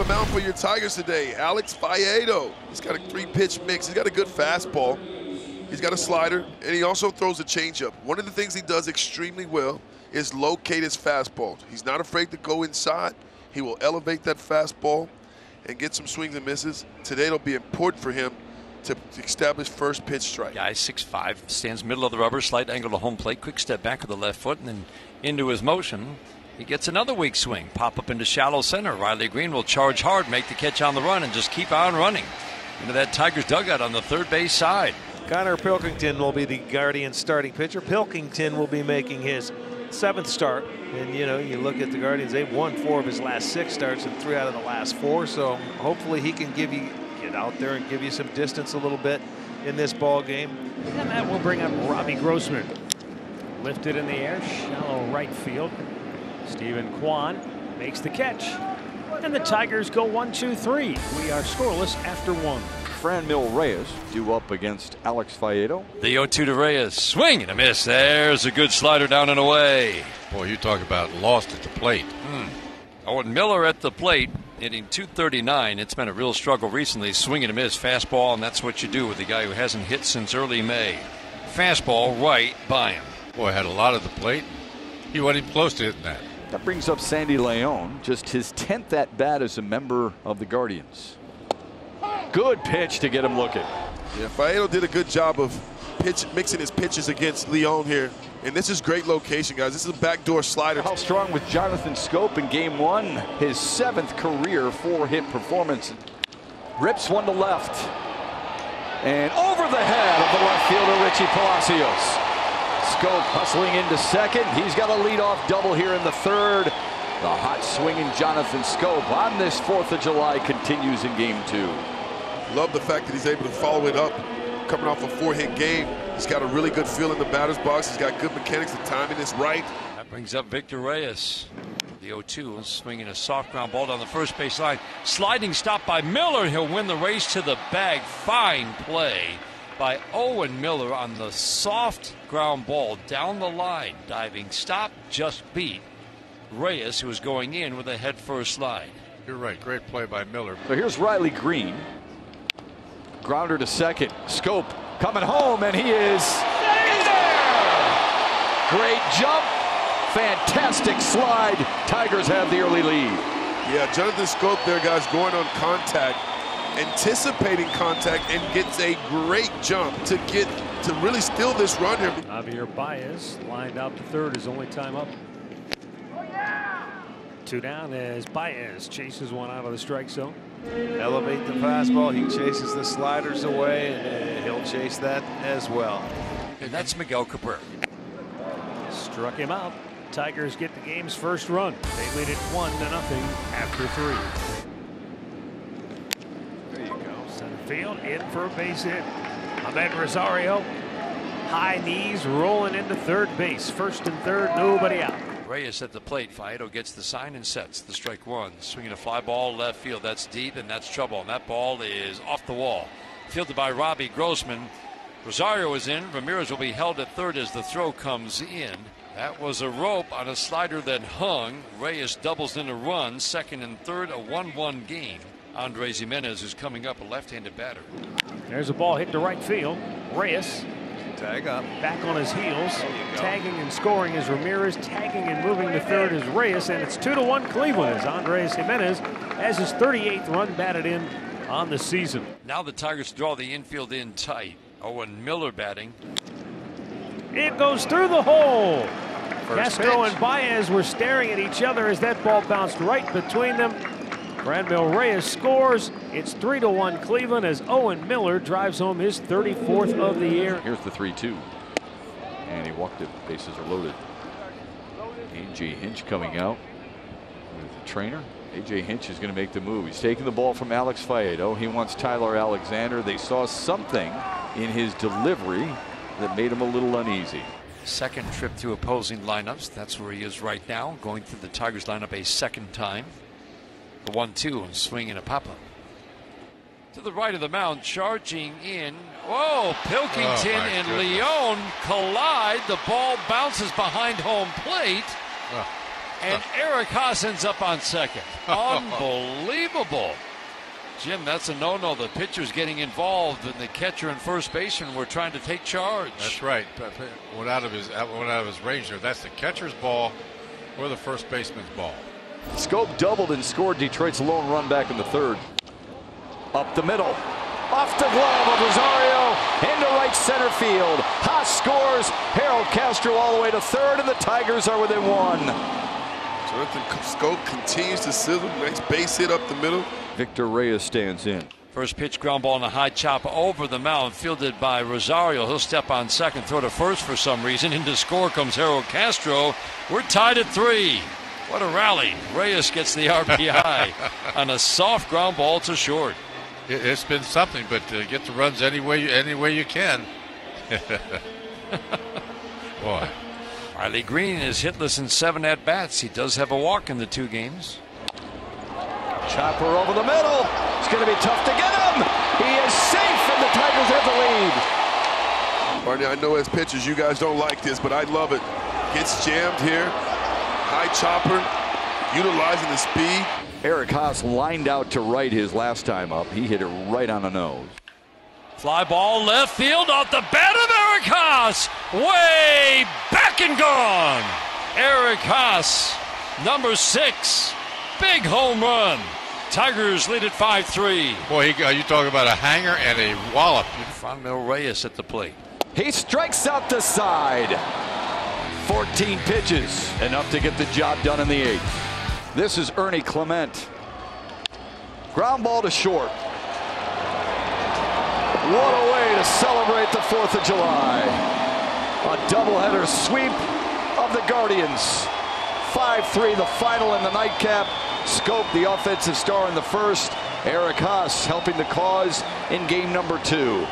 the mound for your Tigers today, Alex Faedo. He's got a three-pitch mix. He's got a good fastball. He's got a slider, and he also throws a changeup. One of the things he does extremely well is locate his fastball. He's not afraid to go inside. He will elevate that fastball and get some swings and misses. Today it'll be important for him to establish first pitch strike. Guy six five stands middle of the rubber, slight angle to home plate, quick step back with the left foot, and then into his motion. He gets another weak swing, pop up into shallow center. Riley Greene will charge hard, make the catch on the run, and just keep on running into that Tigers dugout on the third base side. Konnor Pilkington will be the Guardian starting pitcher. Pilkington will be making his seventh start. And, you know, you look at the Guardians, they've won four of his last six starts and three out of the last four. So hopefully he can give you, get out there and give you some distance a little bit in this ball game. And that will bring up Robbie Grossman. Lifted in the air, shallow right field. Steven Kwan makes the catch. And the Tigers go one, two, three. We are scoreless after one. Fran Franmil Reyes due up against Alex Faedo. The 0 2 to Reyes. Swing and a miss. There's a good slider down and away. Boy, you talk about lost at the plate. Hmm. Owen Miller at the plate, hitting 239. It's been a real struggle recently. Swing and a miss, fastball, and that's what you do with a guy who hasn't hit since early May. Fastball right by him. Boy, had a lot at the plate. He wasn't even close to hitting that. That brings up Sandy Leon, just his 10th at bat as a member of the Guardians. Good pitch to get him looking. Yeah, Faedo did a good job of pitch mixing his pitches against Leon here. And this is great location, guys. This is a backdoor slider. How strong with Jonathan Schoop in game one, his seventh career four-hit performance. Rips one to left. And over the head of the left fielder, Richie Palacios. Schoop hustling into second. He's got a leadoff double here in the third. The hot swinging Jonathan Schoop on this 4th of July continues in game two. Love the fact that he's able to follow it up coming off a four-hit game. He's got a really good feel in the batter's box. He's got good mechanics. The timing is right. That brings up Victor Reyes. The 0-2 swinging a soft ground ball down the first base line. Sliding stop by Miller. He'll win the race to the bag. Fine play by Owen Miller on the soft ground ball down the line. Diving stop just beat Reyes, who was going in with a head first slide. You're right. Great play by Miller. So here's Riley Greene. Grounder to second. Schoop coming home, and he is in there. Great jump. Fantastic slide. Tigers have the early lead. Yeah, Jonathan Schoop there, guys, going on contact, anticipating contact, and gets a great jump to get to really steal this run here. Javier Baez lined out to third, his only time up. Two down as Baez chases one out of the strike zone. Elevate the fastball. He chases the sliders away, and uh, he'll chase that as well. And that's Miguel Cabrera. Struck him out. Tigers get the game's first run. They lead it one to nothing after three. There you go. Center field in for a base hit. Amed Rosario. High knees rolling into third base. First and third, nobody out. Reyes at the plate. Faedo gets the sign and sets the strike one. Swinging a fly ball left field. That's deep and that's trouble. And that ball is off the wall. Fielded by Robbie Grossman. Rosario is in. Ramirez will be held at third as the throw comes in. That was a rope on a slider that hung. Reyes doubles in a run. Second and third, a 1 1 game. Andres Gimenez is coming up, a left handed batter. There's a ball hit to right field. Reyes Tag up. back on his heels. Tagging and scoring is Ramirez. Tagging and moving to third is Reyes. And it's 2 to 1 Cleveland as Andres Gimenez has his 38th run batted in on the season. Now the Tigers draw the infield in tight. Owen Miller batting. It goes through the hole. First Castro pitch. and Baez were staring at each other as that ball bounced right between them. Franmil Reyes scores. It's 3 to 1 Cleveland as Owen Miller drives home his 34th of the year. Here's the 3 2. And he walked it. Bases are loaded. A.J. Hinch coming out with the trainer. A.J. Hinch is going to make the move. He's taking the ball from Alex Faedo. He wants Tyler Alexander. They saw something in his delivery that made him a little uneasy. Second trip to opposing lineups. That's where he is right now, going through the Tigers lineup a second time. The 1 2 and swinging a pop up. To the right of the mound, charging in. Whoa, Pilkington Oh, and goodness. Leon collide. The ball bounces behind home plate. Oh. And Eric Haase ends up on second. Oh. Unbelievable. Jim, that's a no-no. The pitcher's getting involved, and the catcher and first baseman were trying to take charge. That's right. Went out of his went out of his range there. That's the catcher's ball or the first baseman's ball. Schoop doubled and scored Detroit's lone run back in the third. Up the middle. Off the glove of Rosario into right center field. Haase scores. Harold Castro all the way to third, and the Tigers are within one. Jonathan Schoop continues to sizzle. Nice base hit up the middle. Victor Reyes stands in. First pitch ground ball and a high chop over the mound, fielded by Rosario. He'll step on second, throw to first for some reason. Into score comes Harold Castro. We're tied at three. What a rally. Reyes gets the RBI on a soft ground ball to short. It, has been something, but uh, get the runs any way, any way you can. Boy. Riley Greene is hitless in seven at bats. He does have a walk in the two games. Chopper over the middle. It's going to be tough to get him. He is safe, and the Tigers have the lead. Barney, I know as pitchers you guys don't like this, but I love it. Gets jammed here. High chopper, utilizing the speed. Eric Haase lined out to right his last time up. He hit it right on the nose. Fly ball left field off the bat of Eric Haase. Way back and gone. Eric Haase, number six. Big home run. Tigers lead at 5 3. Boy, he, uh, you talk about a hanger and a wallop. Franmil Reyes at the plate. He strikes out the side. 14 pitches, enough to get the job done in the eighth. This is Ernie Clement. Ground ball to short. What a way to celebrate the 4th of July. A doubleheader sweep of the Guardians. 5-3 the final in the nightcap. Schoop, the offensive star in the first. Eric Haase helping the cause in game number two.